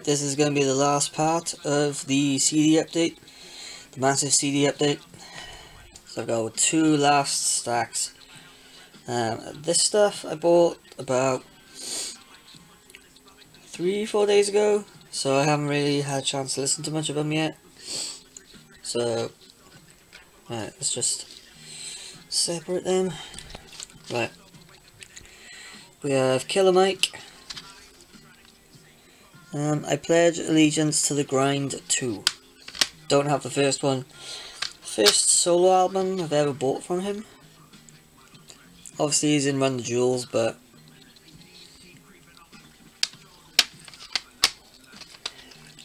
Right, this is going to be the last part of the CD update, the massive CD update. So I've got two last stacks. Um, this stuff I bought about three, four days ago, so I haven't really had a chance to listen to much of them yet. So, right, let's just separate them. Right. We have Killer Mike. Um, I pledge allegiance to the grind too. Don't have the first one. First solo album I've ever bought from him. Obviously he's in Run the Jewels, but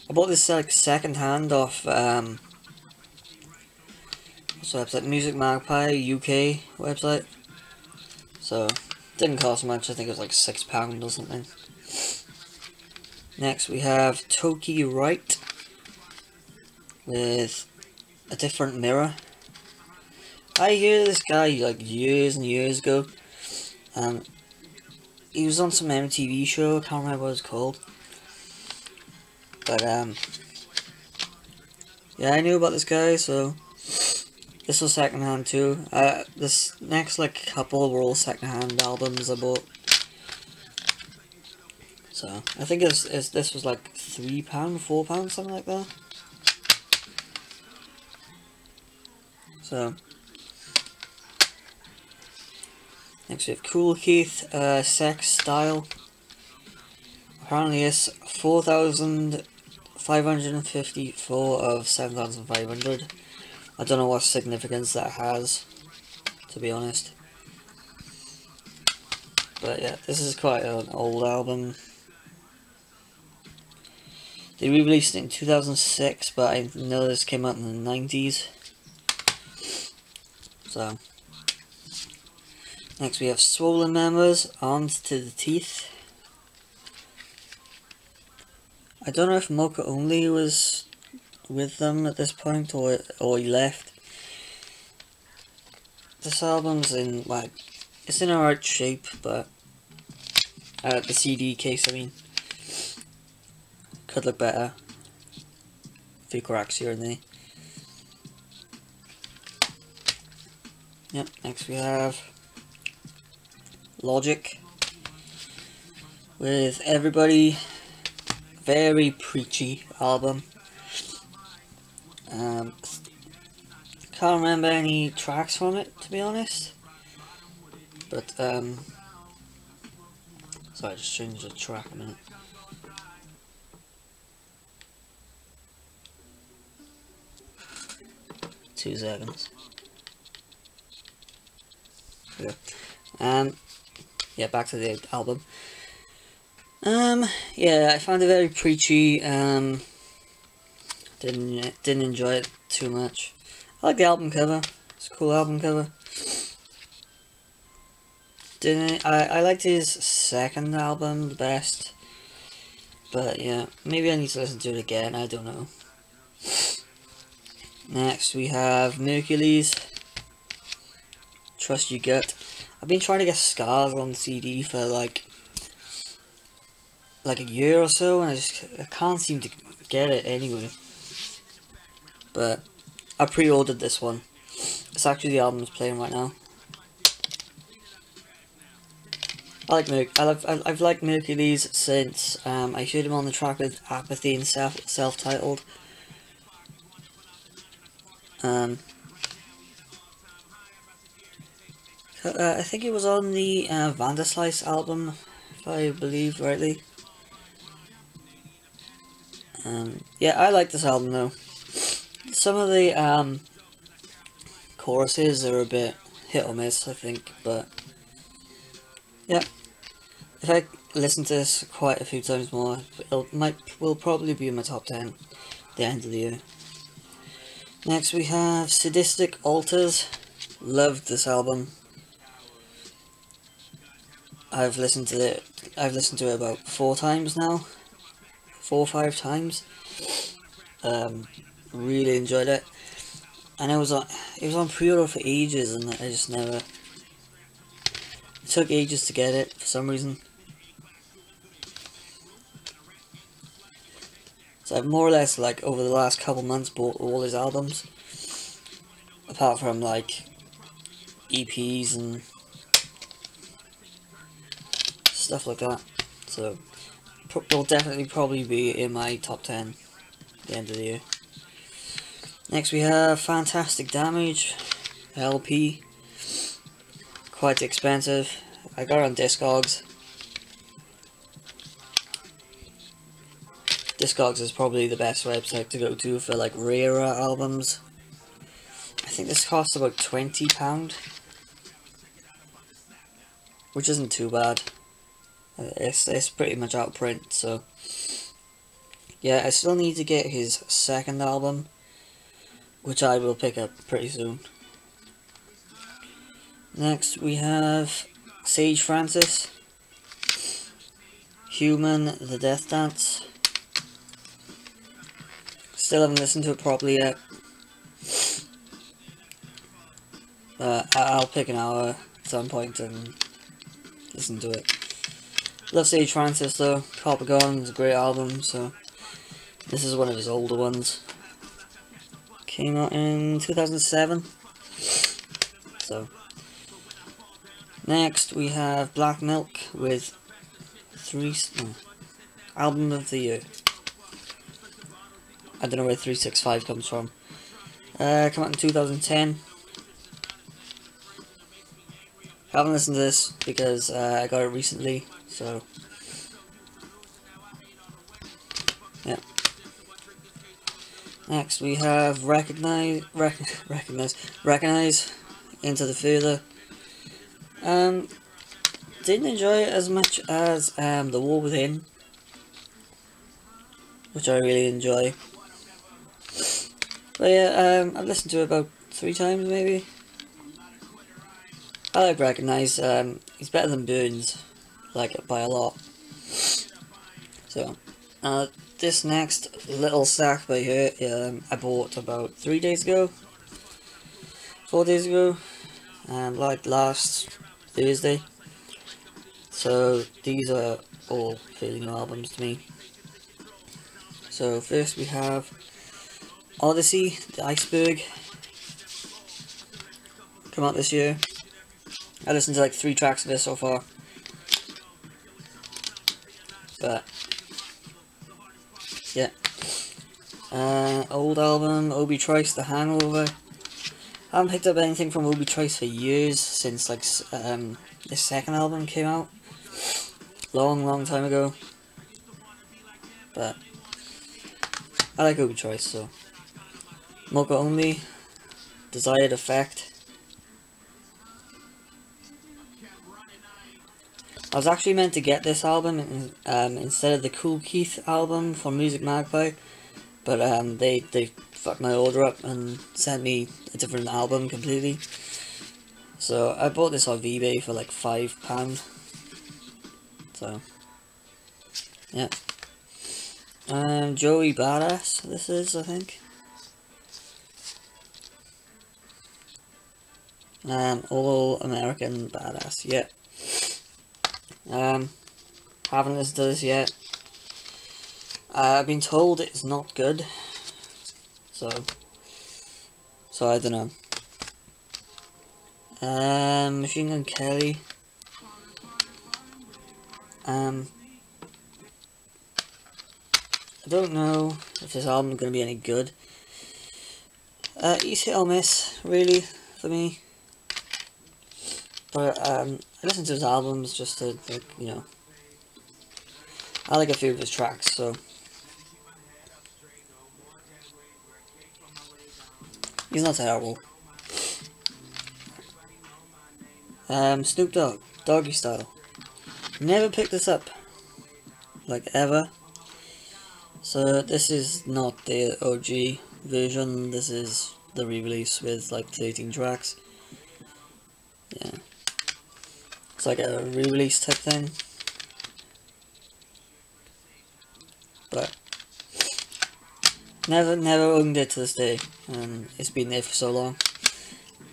I bought this like second hand off um the website? Music Magpie UK website. So didn't cost much, I think it was like six pounds or something. Next we have Toki Wright with a different mirror. I hear this guy like years and years ago. Um, he was on some MTV show, I can't remember what it's called. But um, yeah, I knew about this guy, so this was secondhand too. Uh, this next like couple were all secondhand albums I bought. So I think it's, it's this was like three pound, four pound, something like that. So next we have Kool Keith, uh, Sex Style. Apparently it's four thousand five hundred and fifty-four of seven thousand five hundred. I don't know what significance that has, to be honest. But yeah, this is quite an old album. They re-released it in 2006, but I know this came out in the 90s. So, next we have Swollen Members, Arms to the Teeth. I don't know if Moka Only was with them at this point, or, or he left. This album's in, like, it's in alright shape, but, uh, the CD case, I mean could look better. A few cracks here and there. Yep, next we have Logic with Everybody. Very preachy album. Um, can't remember any tracks from it, to be honest. But, um, sorry, I just changed the track a minute. Two seconds. Yeah. Um, yeah, back to the album. Um, yeah, I found it very preachy. Um, didn't didn't enjoy it too much. I like the album cover. It's a cool album cover. Didn't I? I liked his second album the best. But yeah, maybe I need to listen to it again. I don't know. Next we have Merkules. Trust Your Gut. I've been trying to get Scars on CD for like like a year or so and I just I can't seem to get it anyway. But I pre-ordered this one. It's actually the album's playing right now. I like Merc. I love. I've liked Merkules since um, I showed him on the track with Apathy and self self-titled. Um, uh, I think it was on the uh, Vanderslice album, if I believe rightly. Um, yeah, I like this album though. Some of the um, choruses are a bit hit or miss, I think, but yeah. If I listen to this quite a few times more, it might will probably be in my top 10 at the end of the year. Next we have Sadistik Altars. Loved this album. I've listened to it. I've listened to it about four times now, four or five times. Um, really enjoyed it, and it was on. It was on pre-order for ages, and I just never. It took ages to get it for some reason. So I've more or less, like, over the last couple months bought all his albums. Apart from, like, EPs and stuff like that. So, will definitely probably be in my top 10 at the end of the year. Next we have Fantastic Damage El-P. Quite expensive. I got it on Discogs. Discogs is probably the best website to go to for like rarer albums. I think this costs about £20. Which isn't too bad. It's, it's pretty much out of print, so... Yeah, I still need to get his second album, which I will pick up pretty soon. Next we have Sage Francis, Human, The Death Dance. Still haven't listened to it properly yet. I'll pick an hour at some point and listen to it. Love Sage Francis though, Copper Gone is a great album, so this is one of his older ones. Came out in 2007. So, next we have Black Milk with three album of the year. I don't know where 365 comes from. Uh, come out in 2010. I haven't listened to this because uh, I got it recently, so yeah. Next we have recognize, rec recognize, recognize into the further. Um, didn't enjoy it as much as um the War Within, which I really enjoy. But yeah, um, I've listened to it about three times maybe. I like Recognize. Um, he's better than Burns, like it by a lot. So, uh, this next little sack by here, um, I bought about three days ago, four days ago, and like last Thursday. So these are all new albums to me. So first we have Oddisee, the Iceberg, come out this year. I listened to like three tracks of this so far. But, yeah. Uh, old album, Obi Trice, The Hangover. I haven't picked up anything from Obi Trice for years, since like um, the second album came out. Long, long time ago. But, I like Obi Trice, so. Moka Only, Desired Effect. I was actually meant to get this album um, instead of the Kool Keith album from Music Magpie, but um, they, they fucked my order up and sent me a different album completely. So I bought this off eBay for like £5. So, yeah. Um, Joey Badass, this is, I think. Um, All American Badass, yeah. Um, haven't listened to this yet. Uh, I've been told it's not good. So, so I don't know. Um, Machine Gun Kelly. Um, I don't know if this album is going to be any good. Uh, hit or miss, really, for me. But, um, I listen to his albums just to, like, you know. I like a few of his tracks, so. He's not terrible. Um, Snoop Dogg, Doggy Style. Never picked this up. Like, ever. So, this is not the OG version, this is the re-release with, like, 13 tracks. Yeah. It's like a re-release type thing. But never never owned it to this day. and it's been there for so long.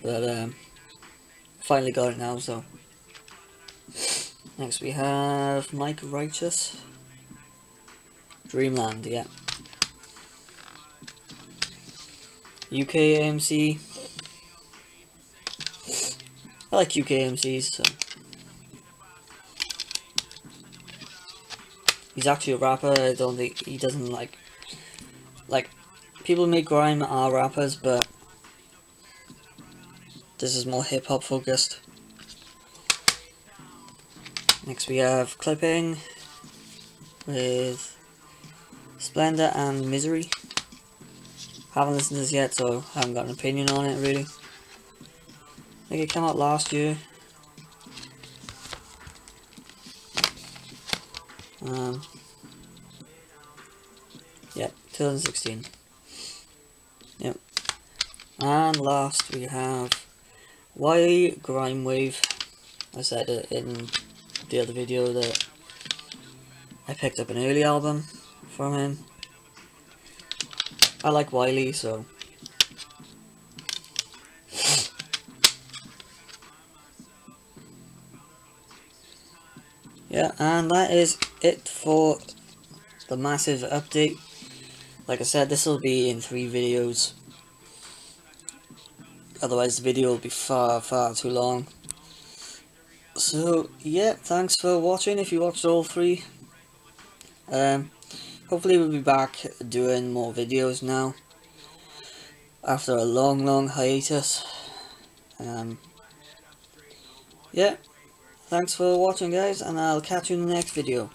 But um finally got it now so next we have Mic Righteous. Dreamland, yeah. UK AMC. I like UK AMCs, so. He's actually a rapper, I don't think, he doesn't like, like, people make grime are rappers, but this is more hip hop focused. Next we have Clipping with Splendor and Misery. Haven't listened to this yet, so haven't got an opinion on it really. I think it came out last year. Um, yep, 2016. Yep. And last we have Wiley Grime Wave. I said it in the other video that I picked up an early album from him. I like Wiley, so... Yeah, and that is it for the massive update. Like I said, this will be in three videos. Otherwise the video will be far, far too long. So, yeah, thanks for watching if you watched all three. Um, hopefully we'll be back doing more videos now after a long long hiatus um, yeah thanks for watching guys and I'll catch you in the next video